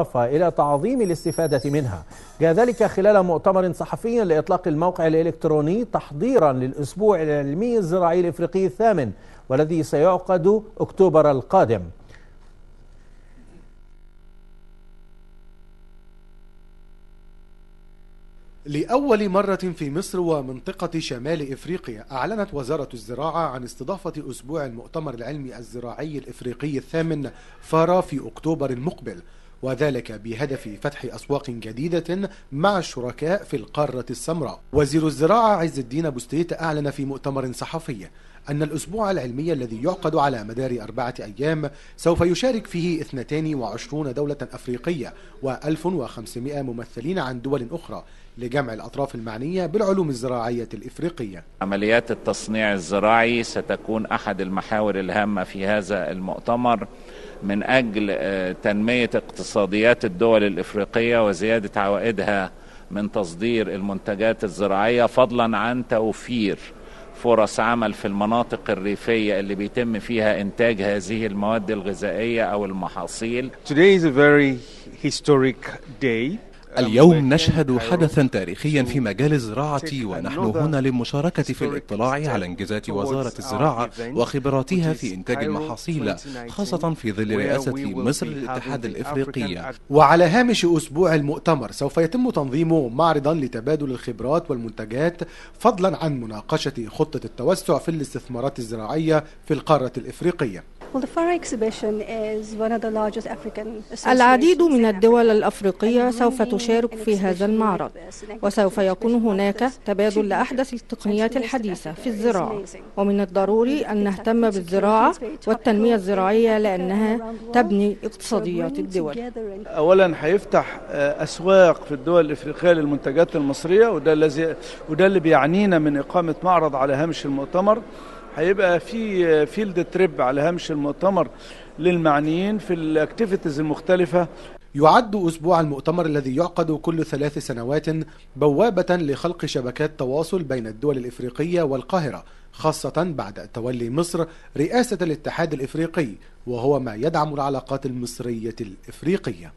إلى تعظيم الاستفادة منها. جاء ذلك خلال مؤتمر صحفي لإطلاق الموقع الإلكتروني تحضيرا للأسبوع العلمي الزراعي الإفريقي الثامن والذي سيعقد أكتوبر القادم. لأول مرة في مصر ومنطقة شمال إفريقيا أعلنت وزارة الزراعة عن استضافة أسبوع المؤتمر العلمي الزراعي الإفريقي الثامن فارا في أكتوبر المقبل. وذلك بهدف فتح أسواق جديدة مع الشركاء في القارة السمراء. وزير الزراعة عز الدين بستيت أعلن في مؤتمر صحفي أن الأسبوع العلمي الذي يعقد على مدار أربعة أيام سوف يشارك فيه 22 دولة أفريقية و1500 ممثلين عن دول أخرى لجمع الأطراف المعنية بالعلوم الزراعية الإفريقية. عمليات التصنيع الزراعي ستكون أحد المحاور الهامة في هذا المؤتمر. من أجل تنمية اقتصاديات الدول الإفريقية وزيادة عوائدها من تصدير المنتجات الزراعية فضلا عن توفير فرص عمل في المناطق الريفية اللي بيتم فيها إنتاج هذه المواد الغذائية أو المحاصيل Today is a very historic day. اليوم نشهد حدثا تاريخيا في مجال الزراعة ونحن هنا للمشاركة في الاطلاع على انجازات وزارة الزراعة وخبراتها في إنتاج المحاصيل خاصة في ظل رئاسة مصر للاتحاد الإفريقي. وعلى هامش أسبوع المؤتمر سوف يتم تنظيم معرضا لتبادل الخبرات والمنتجات فضلا عن مناقشة خطة التوسع في الاستثمارات الزراعية في القارة الإفريقية. العديد من الدول الأفريقية سوف تشارك في هذا المعرض. وسوف يكون هناك تبادل لأحدث التقنيات الحديثة في الزراعة. ومن الضروري أن نهتم بالزراعة والتنمية الزراعية لأنها تبني اقتصاديات الدول. اولا هيفتح أسواق في الدول الإفريقية للمنتجات المصرية وده الذي وده اللي بيعنينا من إقامة معرض على هامش المؤتمر. هيبقى في field trip على هامش المؤتمر للمعنيين في ال activities المختلفة. يعد أسبوع المؤتمر الذي يعقد كل ثلاث سنوات بوابة لخلق شبكات تواصل بين الدول الإفريقية والقاهرة خاصة بعد تولي مصر رئاسة الاتحاد الإفريقي وهو ما يدعم العلاقات المصرية الإفريقية.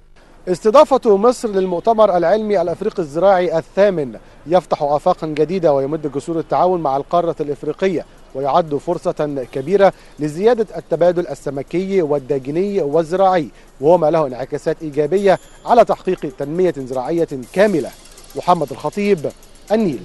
استضافة مصر للمؤتمر العلمي الأفريقي الزراعي الثامن. يفتح آفاقا جديدة ويمد جسور التعاون مع القارة الإفريقية ويعد فرصة كبيرة لزيادة التبادل السمكي والداجني والزراعي وهو ما له انعكاسات إيجابية على تحقيق تنمية زراعية كاملة. محمد الخطيب النيل.